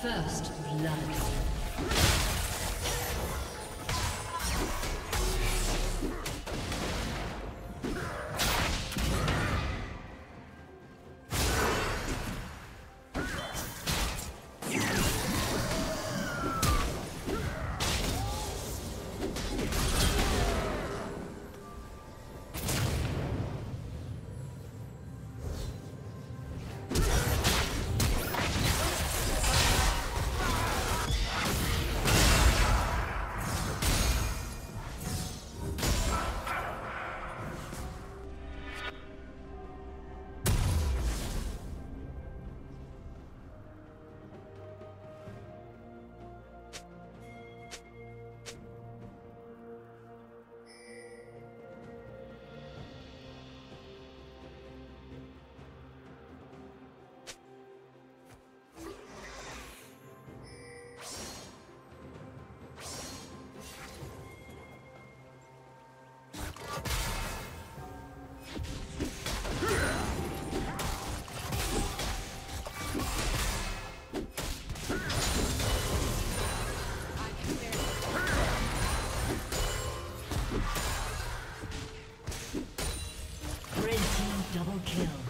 First blood. Rampage. Hearts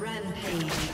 beat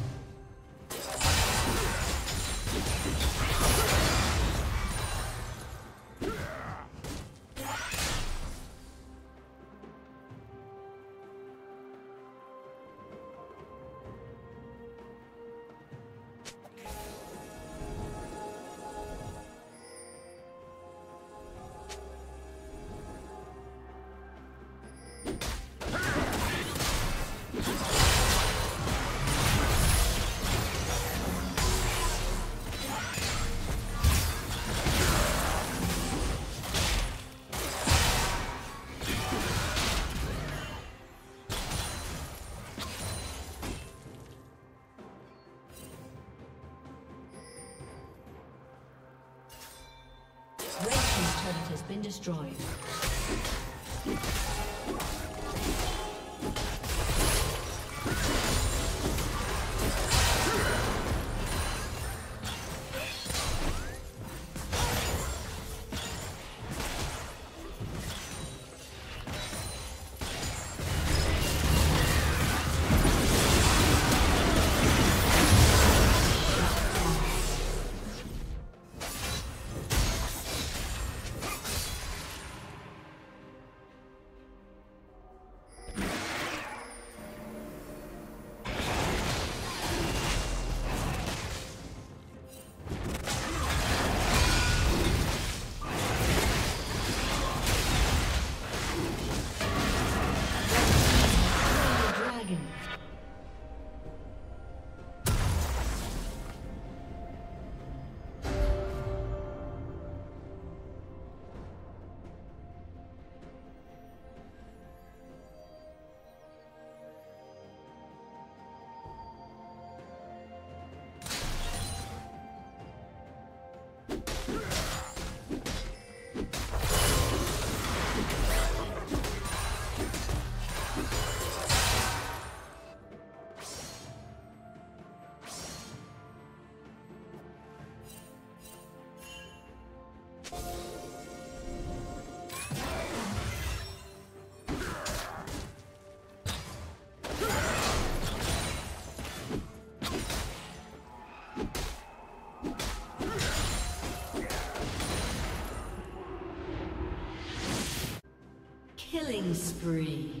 Been destroyed. Spree.